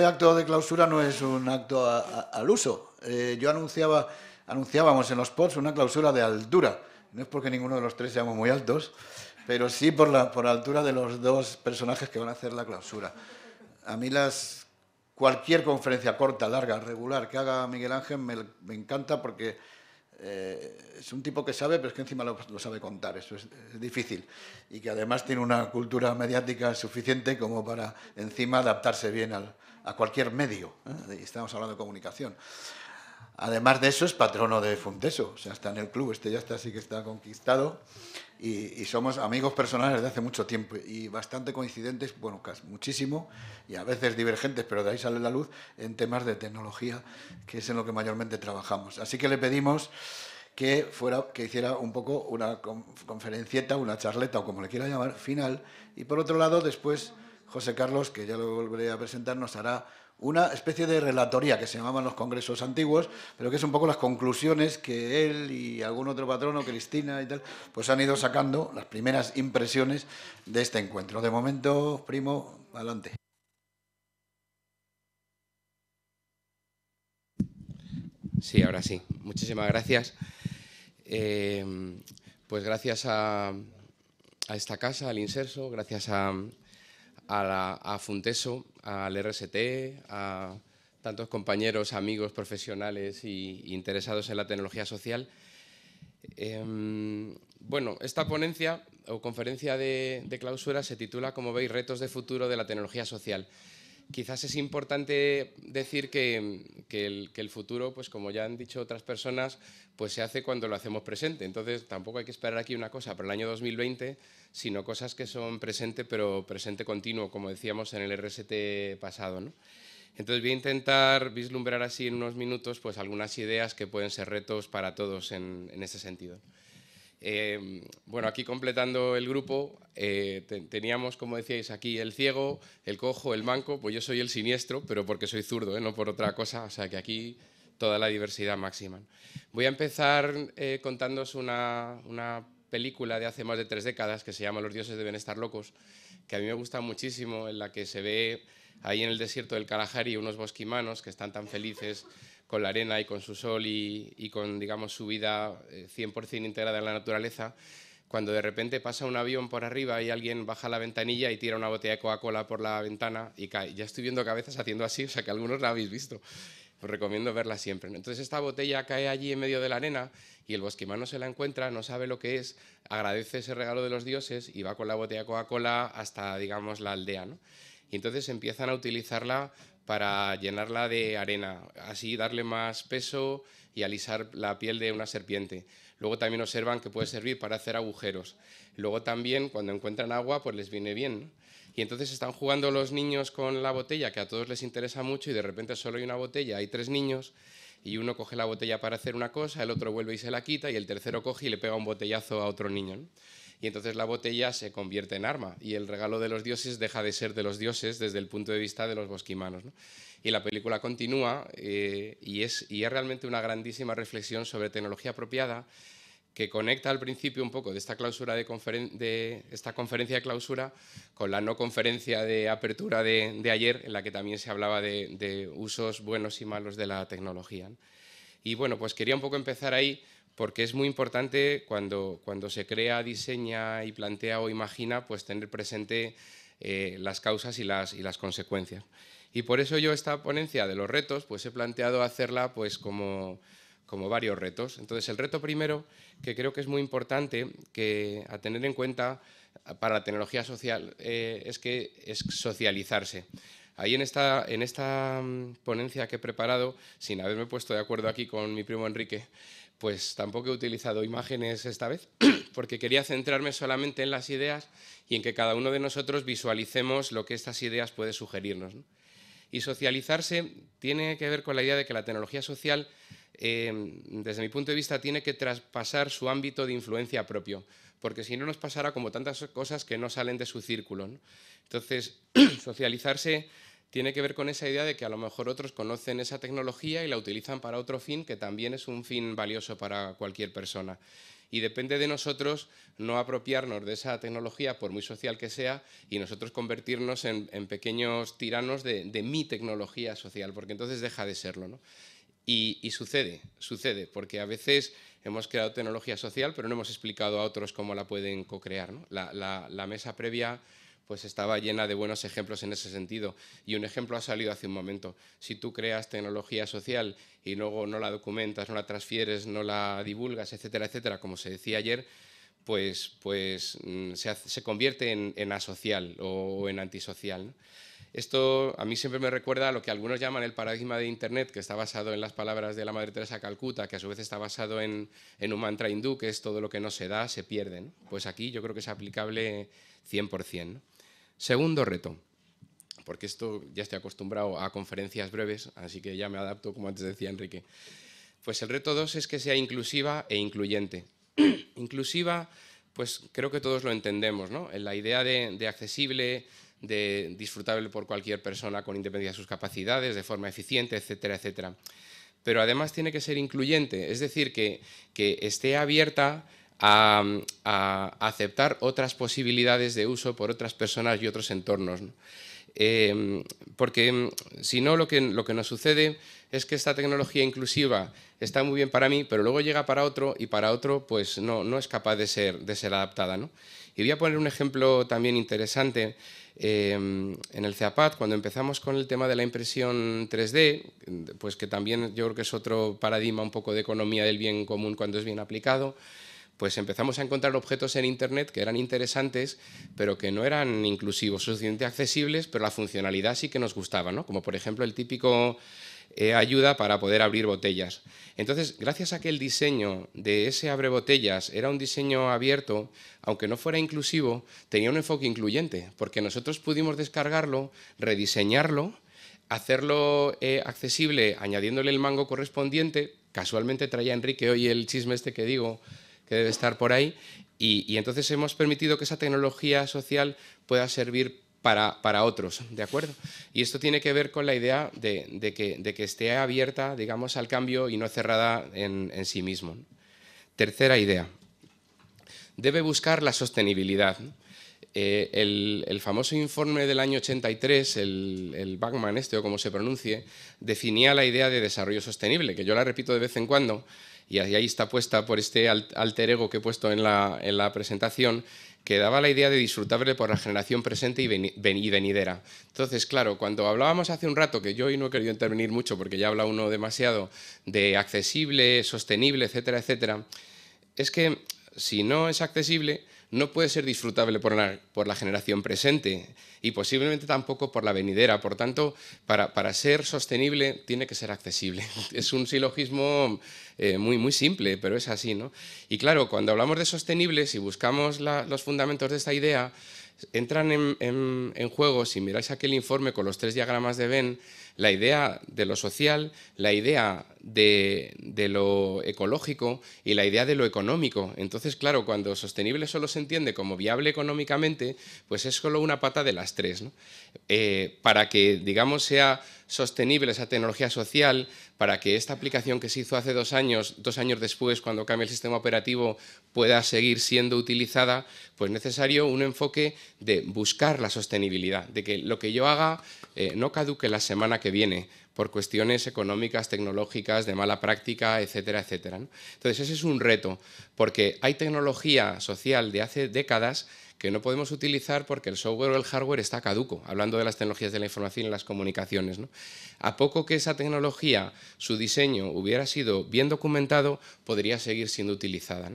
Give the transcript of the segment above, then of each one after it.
este acto de clausura no es un acto al uso. Eh, yo anunciaba, anunciábamos en los pods una clausura de altura. No es porque ninguno de los tres seamos muy altos, pero sí por la, por altura de los dos personajes que van a hacer la clausura. A mí las, cualquier conferencia corta, larga, regular que haga Miguel Ángel me, me encanta porque eh, es un tipo que sabe, pero es que encima lo, sabe contar, eso es, difícil. Y que además tiene una cultura mediática suficiente como para encima adaptarse bien a cualquier medio. ¿eh? Estamos hablando de comunicación. Además de eso, es patrono de Funteso, o sea, está en el club, este ya está, así que está conquistado. Y, somos amigos personales de hace mucho tiempo y bastante coincidentes, bueno, casi muchísimo, y a veces divergentes, pero de ahí sale la luz, en temas de tecnología, que es en lo que mayormente trabajamos. Así que le pedimos que, fuera, que hiciera un poco una conferencieta, una charleta, o como le quiera llamar, final. Y por otro lado, después, José Carlos, que ya lo volveré a presentar, nos hará una especie de relatoría que se llamaban los congresos antiguos, pero que es un poco las conclusiones que él y algún otro patrono, Cristina y tal, pues han ido sacando las primeras impresiones de este encuentro. De momento, primo, adelante. Sí, ahora sí. Muchísimas gracias. Eh, pues gracias a, a, esta casa, al Inserso, gracias a, a, Funteso, al RST, a tantos compañeros, amigos, profesionales e interesados en la tecnología social. Em, bueno, esta ponencia o conferencia de, clausura se titula, como veis, Retos de futuro de la tecnología social. Quizás es importante decir que, el, que, el, futuro, pues como ya han dicho otras personas, pues se hace cuando lo hacemos presente. Entonces, tampoco hay que esperar aquí una cosa para el año 2020, sino cosas que son presente, pero presente continuo, como decíamos en el RST pasado. ¿no? Entonces voy a intentar vislumbrar así en unos minutos pues, algunas ideas que pueden ser retos para todos en, en ese sentido. Eh, bueno, aquí completando el grupo, eh, teníamos, como decíais, aquí el ciego, el cojo, el manco, pues yo soy el siniestro, pero porque soy zurdo, ¿eh? no por otra cosa, o sea que aquí toda la diversidad máxima. Voy a empezar contándoos una, una película de hace más de tres décadas que se llama Los dioses deben estar locos, que a mí me gusta muchísimo, en la que se ve ahí en el desierto del Kalahari unos bosquimanos que están tan felices con la arena y con su sol y, con, digamos, su vida 100% eh, integrada en la naturaleza, cuando de repente pasa un avión por arriba y alguien baja la ventanilla y tira una botella de Coca-Cola por la ventana y cae. Ya estoy viendo cabezas haciendo así, o sea que algunos la habéis visto. Os recomiendo verla siempre. Entonces esta botella cae allí en medio de la arena y el bosquimano se la encuentra, no sabe lo que es, agradece ese regalo de los dioses y va con la botella de Coca-Cola hasta, digamos, la aldea. Y entonces empiezan a utilizarla para llenarla de arena, así darle más peso y alisar la piel de una serpiente. Luego también observan que puede servir para hacer agujeros. Luego también, cuando encuentran agua, pues les viene bien. Y entonces están jugando los niños con la botella, que a todos les interesa mucho, y de repente solo hay una botella, hay tres niños, y uno coge la botella para hacer una cosa, el otro vuelve y se la quita y el tercero coge y le pega un botellazo a otro niño. Y entonces la botella se convierte en arma y el regalo de los dioses deja de ser de los dioses desde el punto de vista de los bosquimanos. Y la película continúa eh, y, es, realmente una grandísima reflexión sobre tecnología apropiada que conecta al principio un poco de esta, clausura de, esta conferencia de clausura con la no conferencia de apertura de, ayer, en la que también se hablaba de, usos buenos y malos de la tecnología. Y bueno, pues quería un poco empezar ahí porque es muy importante cuando, cuando se crea, diseña y plantea o imagina, pues tener presente eh, las causas y las, y las consecuencias. Y por eso yo esta ponencia de los retos, pues he planteado hacerla pues como como varios retos. Entonces, el reto primero, que creo que es muy importante que a tener en cuenta para la tecnología social, eh, es que es socializarse. Ahí en esta, en esta mm, ponencia que he preparado, sin haberme puesto de acuerdo aquí con mi primo Enrique, pues tampoco he utilizado imágenes esta vez, porque quería centrarme solamente en las ideas y en que cada uno de nosotros visualicemos lo que estas ideas puede sugerirnos. Y socializarse tiene que ver con la idea de que la tecnología social Em, desde mi punto de vista, tiene que traspasar su ámbito de influencia propio, porque si no nos pasará como tantas cosas que no salen de su círculo. Entonces, socializarse tiene que ver con esa idea de que a lo mejor otros conocen esa tecnología y la utilizan para otro fin que también es un fin valioso para cualquier persona. Y depende de nosotros no apropiarnos de esa tecnología, por muy social que sea, y nosotros convertirnos en, pequeños tiranos de, mi tecnología social, porque entonces deja de serlo. Y, sucede, sucede, porque a veces hemos creado tecnología social, pero no hemos explicado a otros cómo la pueden co-crear. la mesa previa pues estaba llena de buenos ejemplos en ese sentido. Y un ejemplo ha salido hace un momento. Si tú creas tecnología social y luego no la documentas, no la transfieres, no la divulgas, etcétera, etcétera, como se decía ayer, pues, pues mm, se, convierte en, asocial o, en antisocial. Esto a mí siempre me recuerda a lo que algunos llaman el paradigma de Internet, que está basado en las palabras de la Madre Teresa Calcuta, que a su vez está basado en, un mantra hindú, que es todo lo que no se da, se pierde. Pues aquí yo creo que es aplicable 100%. Segundo reto, porque esto ya estoy acostumbrado a conferencias breves, así que ya me adapto, como antes decía Enrique. Pues el reto dos es que sea inclusiva e incluyente. inclusiva, pues creo que todos lo entendemos, ¿no? La idea de, accesible, de disfrutable por cualquier persona con independencia de sus capacidades, de forma eficiente, etcétera, etcétera. Pero además tiene que ser incluyente, es decir, que, que esté abierta a, aceptar otras posibilidades de uso por otras personas y otros entornos. Eh, porque mm, si no, lo que, lo que nos sucede es que esta tecnología inclusiva está muy bien para mí, pero luego llega para otro y para otro pues no, no es capaz de ser, de ser adaptada. Y voy a poner un ejemplo también interesante. Eh, en el CEAPAT, cuando empezamos con el tema de la impresión 3D, pues que también yo creo que es otro paradigma un poco de economía del bien común cuando es bien aplicado, pues empezamos a encontrar objetos en Internet que eran interesantes, pero que no eran inclusivos, suficientemente accesibles, pero la funcionalidad sí que nos gustaba, ¿no? como por ejemplo el típico eh, ayuda para poder abrir botellas. Entonces, gracias a que el diseño de ese abre botellas era un diseño abierto, aunque no fuera inclusivo, tenía un enfoque incluyente, porque nosotros pudimos descargarlo, rediseñarlo, hacerlo eh, accesible añadiéndole el mango correspondiente. Casualmente traía Enrique hoy el chisme este que digo, que debe estar por ahí, y, entonces hemos permitido que esa tecnología social pueda servir para, para, otros, ¿de acuerdo? Y esto tiene que ver con la idea de, que, de que, esté abierta, digamos, al cambio y no cerrada en, sí mismo. Tercera idea, debe buscar la sostenibilidad. Eh, el, famoso informe del año 83, el, el Bachman este o como se pronuncie, definía la idea de desarrollo sostenible, que yo la repito de vez en cuando, y ahí está puesta por este alter ego que he puesto en la, presentación, que daba la idea de disfrutable por la generación presente y venidera. Entonces, claro, cuando hablábamos hace un rato, que yo hoy no he querido intervenir mucho porque ya habla uno demasiado, de accesible, sostenible, etcétera, etcétera, es que si no es accesible, no puede ser disfrutable por la, generación presente y posiblemente tampoco por la venidera. Por tanto, para, ser sostenible tiene que ser accesible. Es un silogismo eh, muy, muy simple, pero es así. ¿no? Y claro, cuando hablamos de sostenible, si buscamos los fundamentos de esta idea, entran en, juego, si miráis aquel informe con los tres diagramas de Venn, la idea de lo social, la idea de, lo ecológico y la idea de lo económico. Entonces, claro, cuando sostenible solo se entiende como viable económicamente, pues es solo una pata de las tres. Eh, para que, digamos, sea sostenible esa tecnología social, para que esta aplicación que se hizo hace dos años, dos años después, cuando cambia el sistema operativo, pueda seguir siendo utilizada, pues necesario un enfoque de buscar la sostenibilidad, de que lo que yo haga eh, no caduque la semana que viene por cuestiones económicas, tecnológicas, de mala práctica, etcétera, etcétera. Entonces ese es un reto, porque hay tecnología social de hace décadas que no podemos utilizar porque el software o el hardware está caduco, hablando de las tecnologías de la información y las comunicaciones. A poco que esa tecnología, su diseño hubiera sido bien documentado, podría seguir siendo utilizada.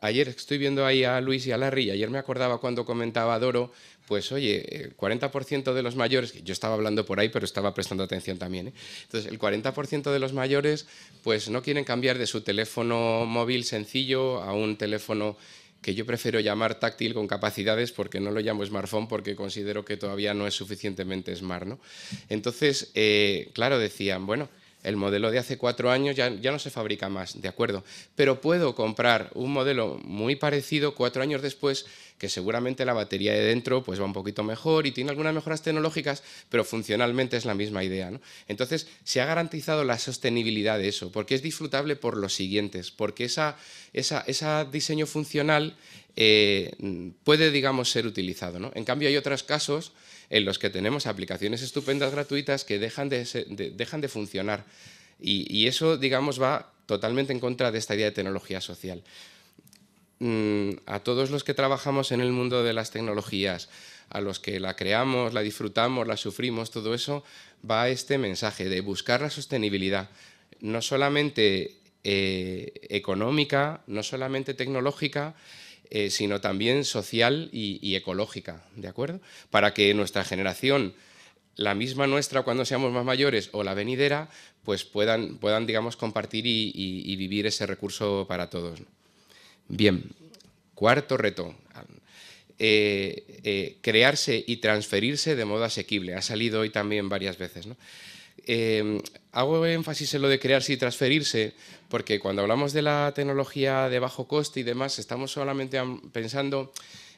Ayer estoy viendo ahí a Luis y a Larry, y ayer me acordaba cuando comentaba Doro, pues oye, el 40% de los mayores, yo estaba hablando por ahí, pero estaba prestando atención también, ¿eh? entonces el 40% de los mayores pues no quieren cambiar de su teléfono móvil sencillo a un teléfono que yo prefiero llamar táctil con capacidades porque no lo llamo smartphone porque considero que todavía no es suficientemente smart. ¿no? Entonces, eh, claro, decían, bueno, el modelo de hace cuatro años ya, no se fabrica más, ¿de acuerdo? Pero puedo comprar un modelo muy parecido cuatro años después, que seguramente la batería de dentro pues, va un poquito mejor y tiene algunas mejoras tecnológicas, pero funcionalmente es la misma idea. ¿no? Entonces, se ha garantizado la sostenibilidad de eso, porque es disfrutable por los siguientes, porque ese esa diseño funcional eh, puede, digamos, ser utilizado. ¿no? En cambio, hay otros casos en los que tenemos aplicaciones estupendas gratuitas que dejan de, dejan de funcionar. Y, eso, digamos, va totalmente en contra de esta idea de tecnología social. Mm, a todos los que trabajamos en el mundo de las tecnologías, a los que la creamos, la disfrutamos, la sufrimos, todo eso, va este mensaje de buscar la sostenibilidad, no solamente eh, económica, no solamente tecnológica, eh, sino también social y, ecológica, ¿de acuerdo? Para que nuestra generación, la misma nuestra cuando seamos más mayores o la venidera, pues puedan, puedan digamos, compartir y, vivir ese recurso para todos. Bien, cuarto reto. Eh, eh, crearse y transferirse de modo asequible. Ha salido hoy también varias veces. ¿no? Eh, hago énfasis en lo de crearse y transferirse porque cuando hablamos de la tecnología de bajo coste y demás, estamos solamente pensando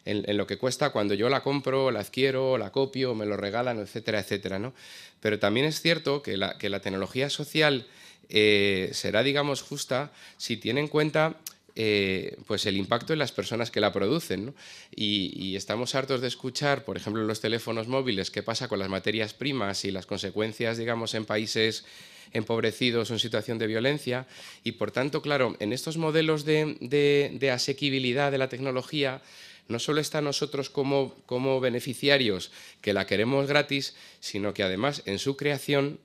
en, lo que cuesta cuando yo la compro, la adquiero, la copio, me lo regalan, etcétera, etcétera. ¿no? Pero también es cierto que la, tecnología social eh, será, digamos, justa si tiene en cuenta eh, pues el impacto en las personas que la producen. Y, estamos hartos de escuchar, por ejemplo, en los teléfonos móviles, qué pasa con las materias primas y las consecuencias, digamos, en países empobrecidos o en situación de violencia. Y, por tanto, claro, en estos modelos de, asequibilidad de la tecnología, no solo está nosotros como, como beneficiarios, que la queremos gratis, sino que además en su creación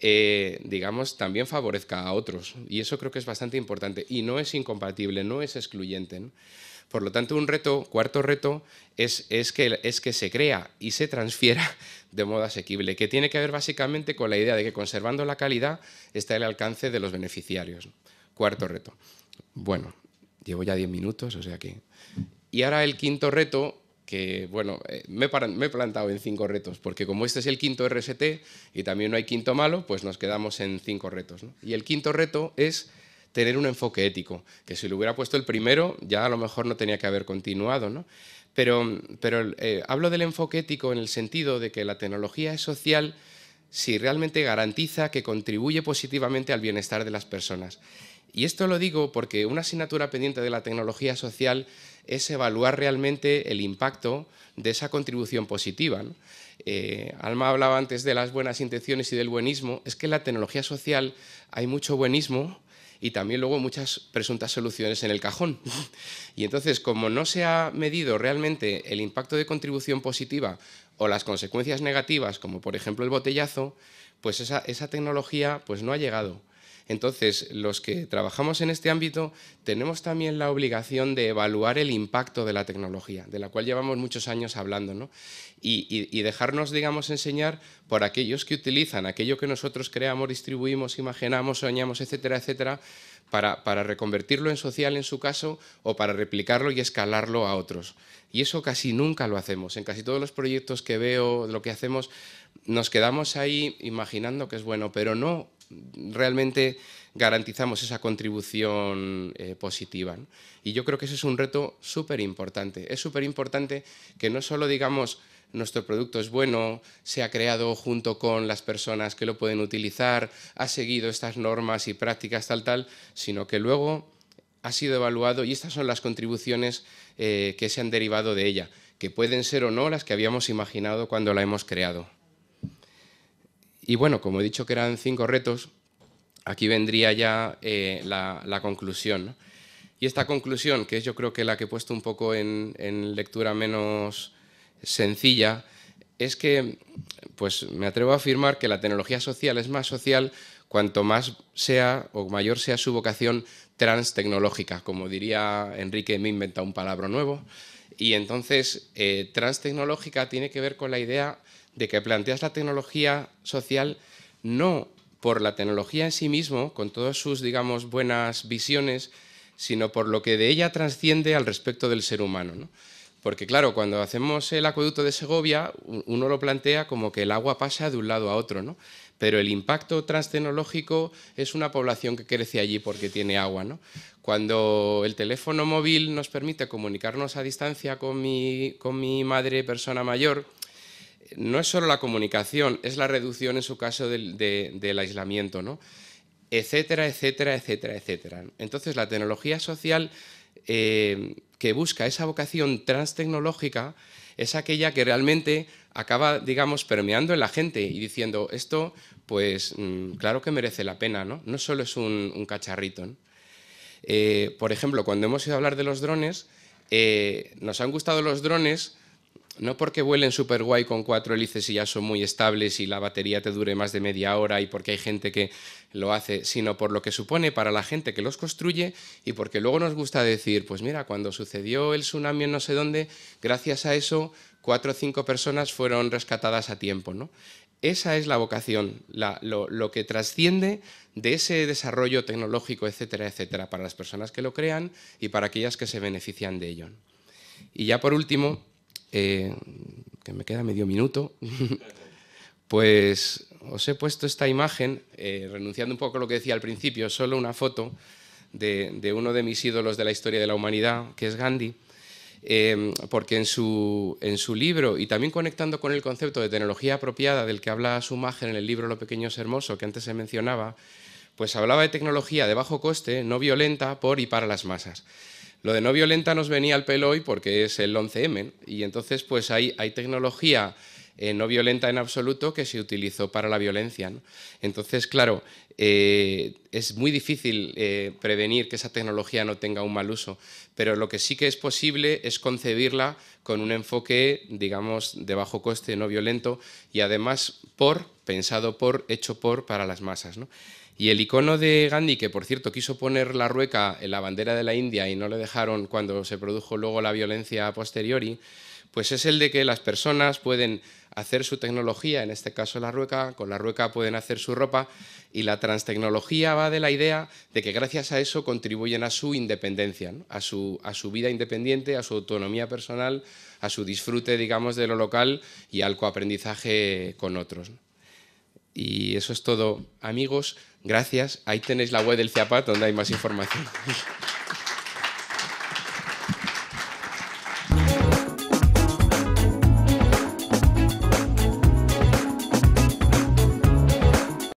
eh, digamos, también favorezca a otros. Y eso creo que es bastante importante. Y no es incompatible, no es excluyente. Por lo tanto, un reto, cuarto reto, es, es, que, es que se crea y se transfiera de modo asequible, que tiene que ver básicamente con la idea de que conservando la calidad está al alcance de los beneficiarios. Cuarto reto. Bueno, llevo ya diez minutos, o sea que... Y ahora el quinto reto que, bueno, eh, me, he plantado en cinco retos, porque como este es el quinto RST y también no hay quinto malo, pues nos quedamos en cinco retos. Y el quinto reto es tener un enfoque ético, que si lo hubiera puesto el primero, ya a lo mejor no tenía que haber continuado. ¿no? Pero, pero eh, hablo del enfoque ético en el sentido de que la tecnología es social si realmente garantiza que contribuye positivamente al bienestar de las personas. Y esto lo digo porque una asignatura pendiente de la tecnología social es evaluar realmente el impacto de esa contribución positiva. Eh, Alma hablaba antes de las buenas intenciones y del buenismo. Es que en la tecnología social hay mucho buenismo y también luego muchas presuntas soluciones en el cajón. Y entonces, como no se ha medido realmente el impacto de contribución positiva o las consecuencias negativas, como por ejemplo el botellazo, pues esa, esa tecnología pues no ha llegado. Entonces, los que trabajamos en este ámbito tenemos también la obligación de evaluar el impacto de la tecnología, de la cual llevamos muchos años hablando, ¿no? y, dejarnos, digamos, enseñar por aquellos que utilizan aquello que nosotros creamos, distribuimos, imaginamos, soñamos, etcétera, etcétera, para, para, reconvertirlo en social en su caso o para replicarlo y escalarlo a otros. Y eso casi nunca lo hacemos. En casi todos los proyectos que veo, lo que hacemos, nos quedamos ahí imaginando que es bueno, pero no realmente garantizamos esa contribución eh, positiva. Y yo creo que ese es un reto súper importante. Es súper importante que no solo digamos nuestro producto es bueno, se ha creado junto con las personas que lo pueden utilizar, ha seguido estas normas y prácticas tal, tal, sino que luego ha sido evaluado y estas son las contribuciones eh, que se han derivado de ella, que pueden ser o no las que habíamos imaginado cuando la hemos creado. Y bueno, como he dicho que eran cinco retos, aquí vendría ya eh, la, conclusión. Y esta conclusión, que es yo creo que la que he puesto un poco en, lectura menos sencilla, es que pues me atrevo a afirmar que la tecnología social es más social cuanto más sea o mayor sea su vocación transtecnológica. Como diría Enrique, me inventa un palabra nuevo. Y entonces, eh, transtecnológica tiene que ver con la idea de que planteas la tecnología social no por la tecnología en sí mismo, con todas sus, digamos, buenas visiones, sino por lo que de ella trasciende al respecto del ser humano. Porque claro, cuando hacemos el acueducto de Segovia, uno lo plantea como que el agua pasa de un lado a otro, ¿no? Pero el impacto transtecnológico es una población que crece allí porque tiene agua, ¿no? Cuando el teléfono móvil nos permite comunicarnos a distancia con mi, con mi madre persona mayor, no es solo la comunicación, es la reducción en su caso del, aislamiento, ¿no? etcétera, etcétera, etcétera, etcétera. Entonces la tecnología social eh, que busca esa vocación transtecnológica es aquella que realmente acaba, digamos, permeando en la gente y diciendo esto, pues mm, claro que merece la pena, ¿no? No solo es un, cacharrito. Eh, por ejemplo, cuando hemos ido a hablar de los drones, eh, nos han gustado los drones no porque vuelen súper guay con cuatro hélices y ya son muy estables y la batería te dure más de media hora y porque hay gente que lo hace, sino por lo que supone para la gente que los construye y porque luego nos gusta decir, pues mira, cuando sucedió el tsunami en no sé dónde, gracias a eso cuatro o cinco personas fueron rescatadas a tiempo. ¿no? Esa es la vocación, lo, que trasciende de ese desarrollo tecnológico, etcétera, etcétera, para las personas que lo crean y para aquellas que se benefician de ello. Y ya por último, eh, que me queda medio minuto, pues os he puesto esta imagen, eh, renunciando un poco a lo que decía al principio, solo una foto de, uno de mis ídolos de la historia de la humanidad, que es Gandhi, eh, porque en su, en su, libro, y también conectando con el concepto de tecnología apropiada del que habla su imagen en el libro Lo pequeño es hermoso, que antes se mencionaba, pues hablaba de tecnología de bajo coste, no violenta, por y para las masas. Lo de no violenta nos venía al pelo hoy porque es el 11M y entonces pues hay, tecnología eh, no violenta en absoluto que se utilizó para la violencia. Entonces, claro, eh, es muy difícil eh, prevenir que esa tecnología no tenga un mal uso, pero lo que sí que es posible es concebirla con un enfoque, digamos, de bajo coste, no violento y además por, pensado por, hecho por, para las masas. Y el icono de Gandhi, que por cierto quiso poner la rueca en la bandera de la India y no le dejaron cuando se produjo luego la violencia posteriori, pues es el de que las personas pueden hacer su tecnología, en este caso la rueca, con la rueca pueden hacer su ropa y la transtecnología va de la idea de que gracias a eso contribuyen a su independencia, a, su, a su vida independiente, a su autonomía personal, a su disfrute, digamos, de lo local y al coaprendizaje con otros. Y eso es todo, amigos. Gracias. Ahí tenéis la web del CIAPAT donde hay más información.